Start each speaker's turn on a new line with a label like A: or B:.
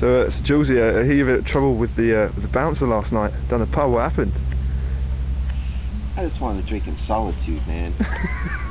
A: So, uh, so Julesy, uh, I had trouble with the uh, with the bouncer last night down the pub. What happened?
B: I just wanted to drink in solitude, man.